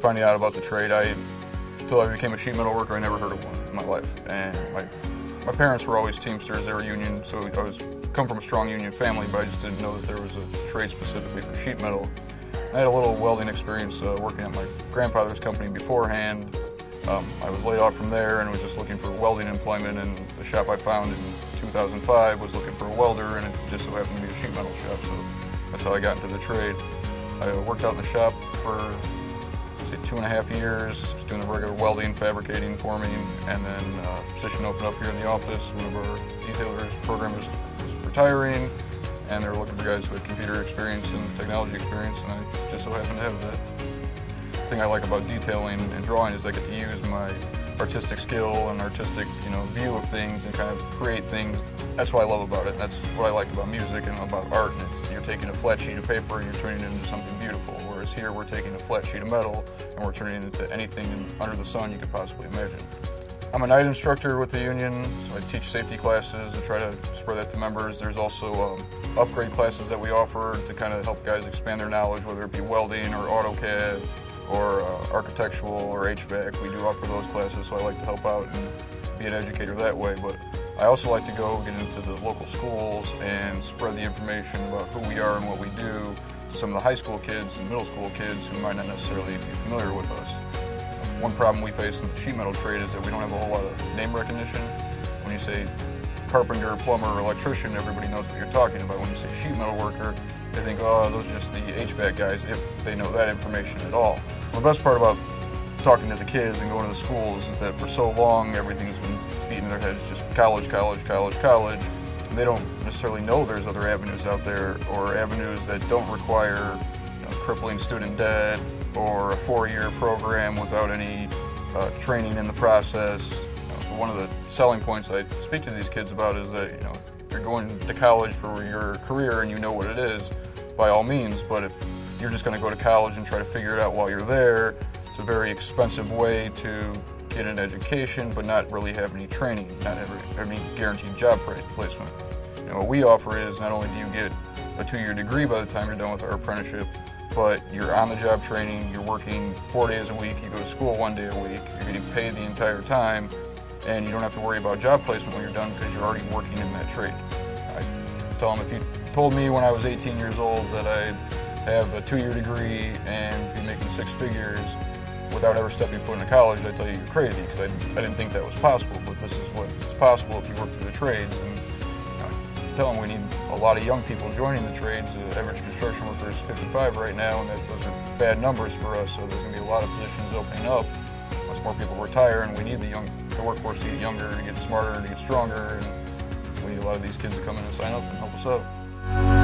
finding out about the trade. I, until I became a sheet metal worker, I never heard of one in my life. And my, my parents were always Teamsters, they were union, so I was come from a strong union family, but I just didn't know that there was a trade specifically for sheet metal. I had a little welding experience uh, working at my grandfather's company beforehand. Um, I was laid off from there and was just looking for welding employment, and the shop I found in 2005 was looking for a welder, and it just so happened to be a sheet metal shop, so that's how I got into the trade. I worked out in the shop for say two and a half years, doing the regular welding, fabricating, forming, and then uh, position opened up here in the office. One of our detailers, programmers was retiring, and they were looking for guys with computer experience and technology experience, and I just so happened to have that. The thing I like about detailing and drawing is I get to use my artistic skill and artistic, you know, view of things and kind of create things. That's what I love about it. That's what I like about music and about art. And it's, you're taking a flat sheet of paper and you're turning it into something beautiful. Whereas here we're taking a flat sheet of metal and we're turning it into anything under the sun you could possibly imagine. I'm a night instructor with the union, so I teach safety classes and try to spread that to members. There's also um, upgrade classes that we offer to kind of help guys expand their knowledge, whether it be welding or AutoCAD or uh, architectural or HVAC. We do offer those classes, so I like to help out and be an educator that way. But I also like to go get into the local schools and spread the information about who we are and what we do to some of the high school kids and middle school kids who might not necessarily be familiar with us. One problem we face in the sheet metal trade is that we don't have a whole lot of name recognition. When you say carpenter, plumber, or electrician, everybody knows what you're talking about. When you say sheet metal worker, they think, oh, those are just the HVAC guys, if they know that information at all. The best part about talking to the kids and going to the schools is that for so long everything's been beaten in their heads just college, college, college, college. And they don't necessarily know there's other avenues out there or avenues that don't require you know, crippling student debt or a four-year program without any uh, training in the process. You know, one of the selling points I speak to these kids about is that you know if you're going to college for your career and you know what it is, by all means. But if you're just going to go to college and try to figure it out while you're there. It's a very expensive way to get an education, but not really have any training, not have any guaranteed job placement. Know, what we offer is not only do you get a two-year degree by the time you're done with our apprenticeship, but you're on the job training, you're working four days a week, you go to school one day a week, you're getting paid the entire time, and you don't have to worry about job placement when you're done because you're already working in that trade. I tell them if you told me when I was 18 years old that I'd have a two-year degree and be making six figures without ever stepping foot into college, I tell you you're crazy because I, I didn't think that was possible. But this is what is possible if you work through the trades. And I tell them we need a lot of young people joining the trades. The average construction worker is 55 right now, and that, those are bad numbers for us. So there's going to be a lot of positions opening up once more people retire, and we need the young the workforce to get younger, to get smarter, to get stronger. And we need a lot of these kids to come in and sign up and help us out.